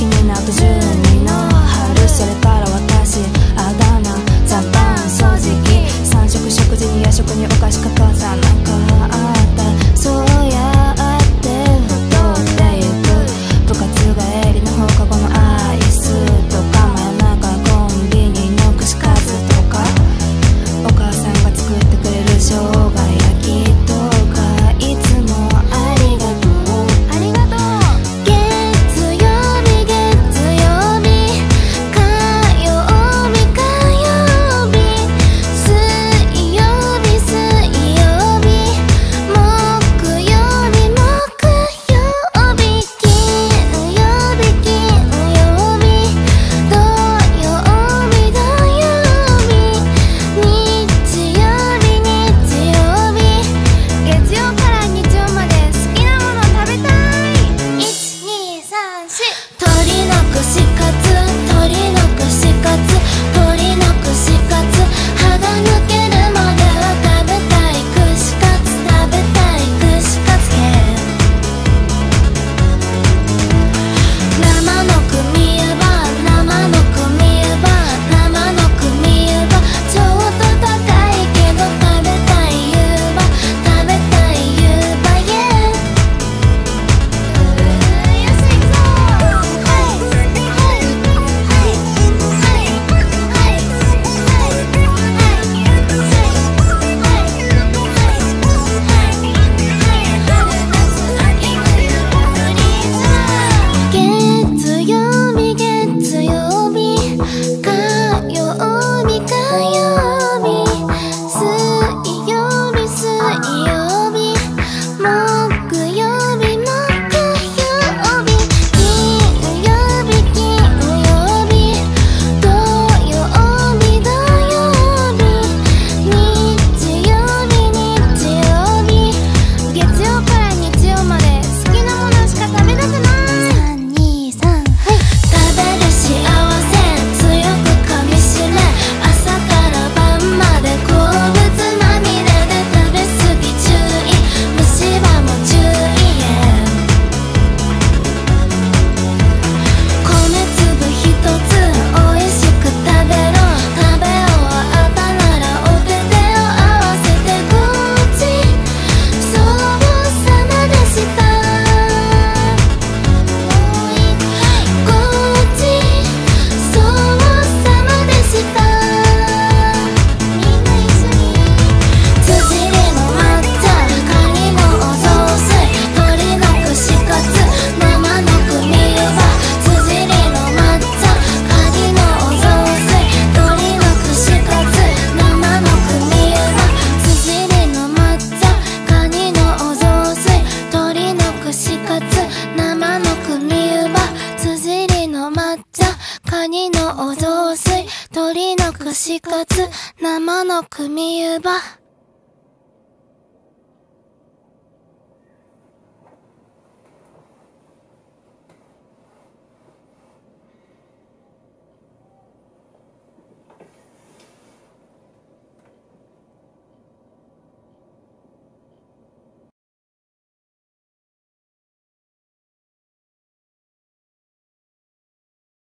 looking in our vision, you know. カニのお雑炊、鶏の串カツ、生の組湯場。